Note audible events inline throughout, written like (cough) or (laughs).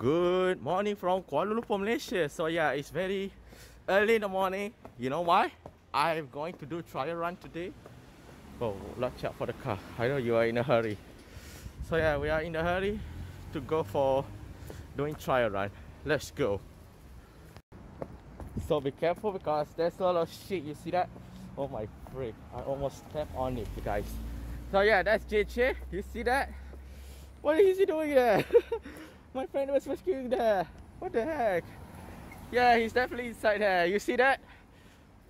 Good morning from Kuala Lumpur, Malaysia. So yeah, it's very early in the morning. You know why? I'm going to do trial run today. Oh, watch out for the car. I know you are in a hurry. So yeah, we are in a hurry to go for doing trial run. Let's go. So be careful because there's a lot of shit. You see that? Oh my freak! I almost stepped on it, guys. So yeah, that's JJ. You see that? What is he doing there? (laughs) my friend was rescuing there. What the heck? Yeah, he's definitely inside there. You see that?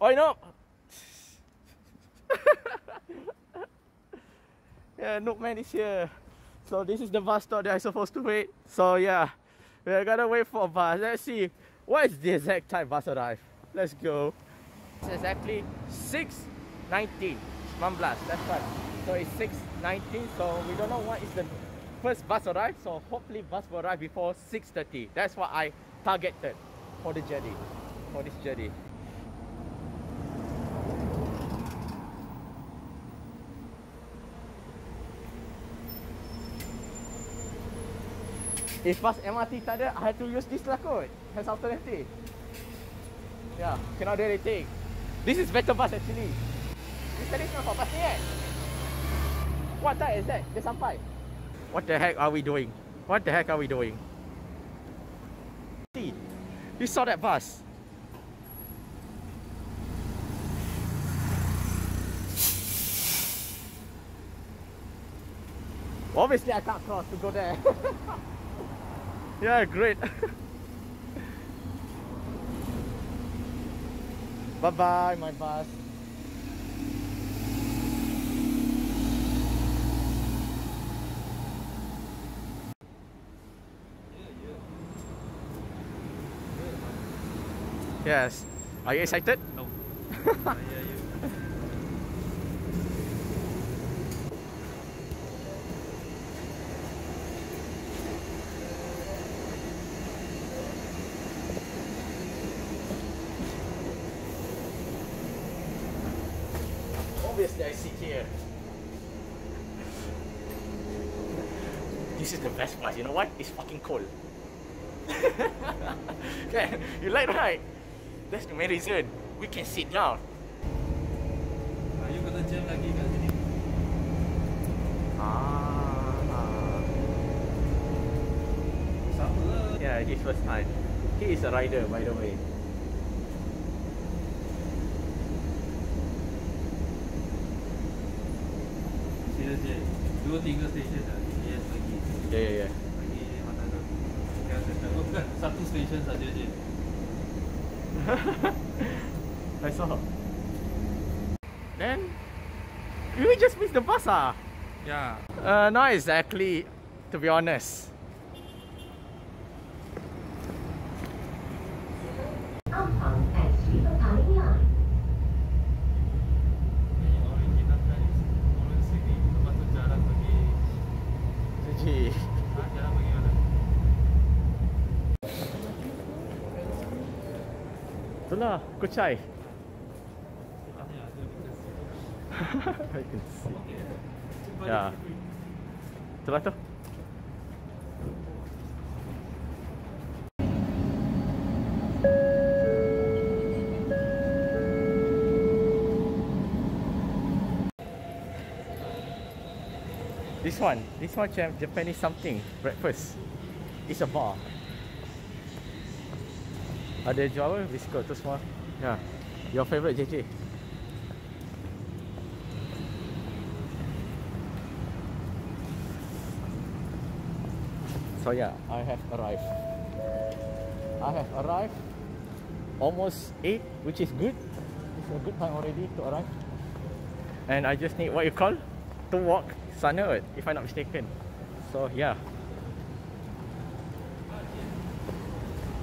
Oh no! (laughs) yeah, Nookman is here. So this is the bus stop that I'm supposed to wait. So yeah, we're gonna wait for a bus. Let's see what is the exact time bus arrive. Let's go. It's exactly 6.19. 19, that's right. So it's 6.19, so we don't know what is the first bus arrive. So hopefully bus will arrive before 6.30. That's what I targeted for the journey, for this journey. If bus MRT tak ada, I have to use this lah kot As alternative Yeah, cannot do anything This is better bus actually This is not for bus ni kan What time is that? Dia sampai What the heck are we doing? What the heck are we doing? See, you saw that bus Obviously I can't cross to go there (laughs) Yeah, great. (laughs) bye bye, my bus. Yes. Are you excited? No. obviously I sit here. This is the best part, you know what? It's fucking cold. (laughs) okay, you like right? That's the main reason. We can sit down. Ayu kena jam lagi kat sini. Ah. Sama lah. Yeah, this first time. He is a rider, by the way. Serius je. Dua tiga station dah. Yes lagi. Yeah, yeah, yeah. Lagi mana tu? Kan saya tahu kan satu station saja je. (laughs) I saw. Then, you just missed the bus, ah? Yeah. Uh, not exactly, to be honest. Itulah, Kuchai. Tanya ada dekat situ. I can see. Itulah. This one, this one Japanese something breakfast. It's a bar. Ada jual apa? Biskut tu semua. Ya. Yeah. Your favourite JJ. So yeah, I have arrived. I have arrived almost 8, which is good. It's a good time already to arrive. And I just need what you call to walk sana, if I'm not mistaken. So yeah.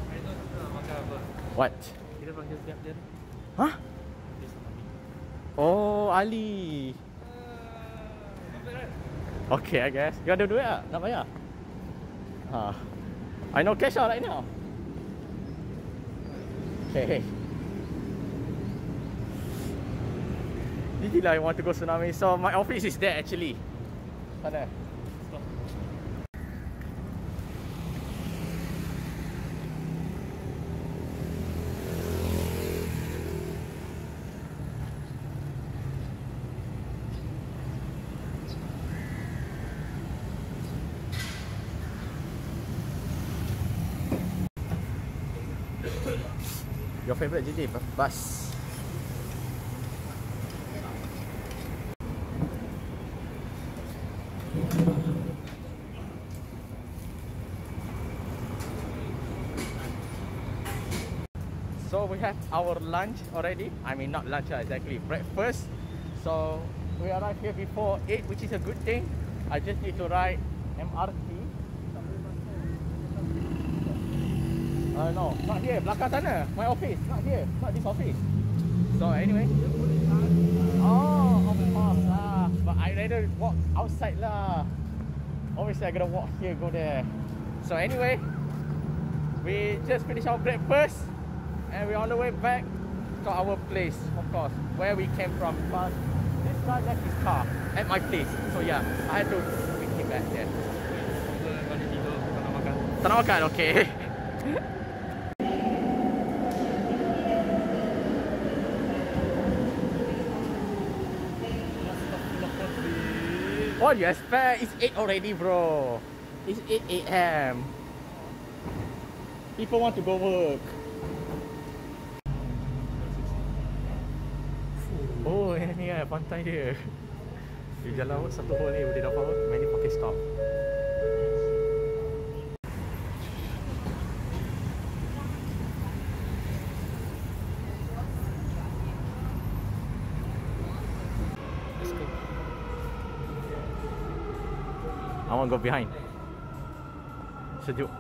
Hari tu kita nak makan apa? What? Kita panggil siap dia. Ni. Oh, Ali. Okay, I guess. You ada duit tak? Nak bayar? Ha. I know cash out right now. Okay. Gigi lah I want to go tsunami. So my office is there actually. Sana. Your favorite jenis bus? So we have our lunch already. I mean not lunch lah, exactly breakfast. So we arrived here before 8 which is a good thing. I just need to ride MRT. Uh, no, not here. Belakang sana. My office. Not here. Not this office. So anyway. Oh, of course lah. But I rather walk outside lah. Obviously I gotta walk here, go there. So anyway, we just finished our breakfast and we're on the way back to our place, of course, where we came from. But this guy left his car at my place. So yeah, I had to bring him back there. Nak makan, okay. (laughs) What do you expect? It's 8 already, bro. It's 8 a.m. People want to go work. Oh, (laughs) ni kan pantai dia. Di jalan satu hole ni boleh dapat many parking stop. I want to go behind. Sejuk.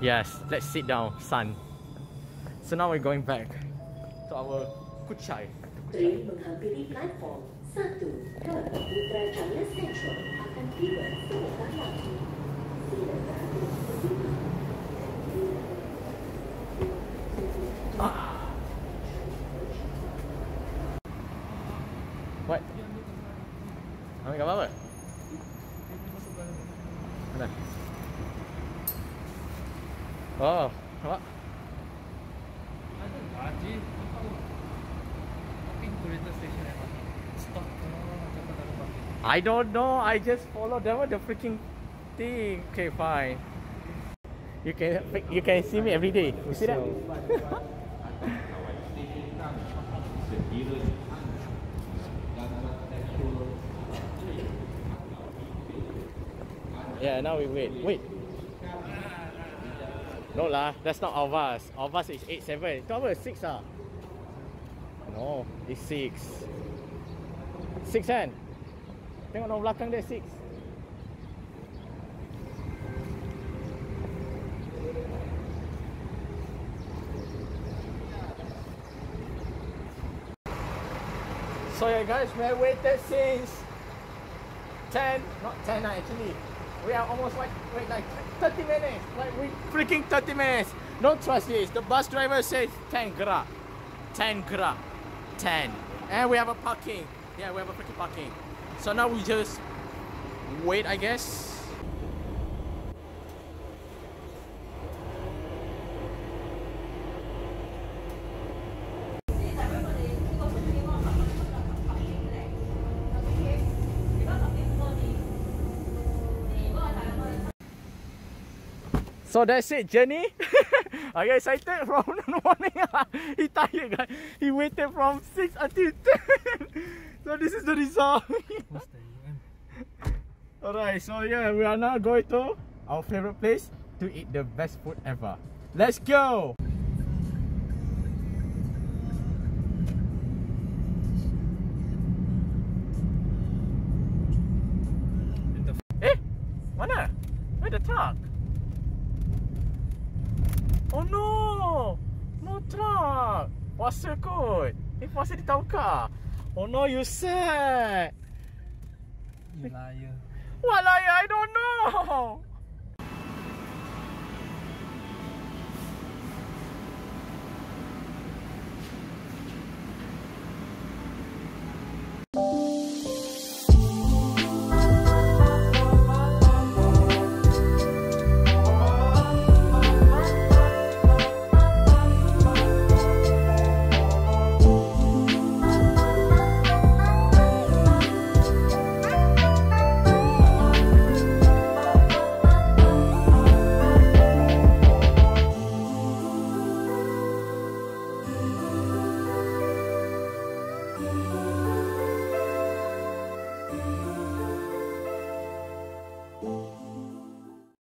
Yes, let's sit down, sun. So now we're going back to our Kuchai. Train menghampiri platform 1 ke Putrajaya Central Oh, ada. I don't know. I just follow them the freaking thing. Okay, fine. You can you can see me every day. You see that? (laughs) yeah, now we wait. Wait. No lah, that's not Alvas. Alvas is 8 7. Itu apa? 6 ah. No, it's 6. 6 kan? Tengok nombor belakang dia 6. So yeah guys, we have waited since 10, not 10 ah, actually. We are almost like, wait like 30 minutes. Like we freaking 30 minutes. Don't trust this. The bus driver says 10 gra. 10 gra. 10. And we have a parking. Yeah, we have a freaking parking. So now we just wait, I guess. So that's it, Jenny. (laughs) I get excited (laughs) from the morning. (laughs) he tired, guys. He waited from 6 until 10. so this is the result. Alright, so yeah, we are now going to our favorite place to eat the best food ever. Let's go! Oh no! No truck! Puasa kot! Eh puasa di Tauka! Oh no, you sad! You liar. What like I don't know!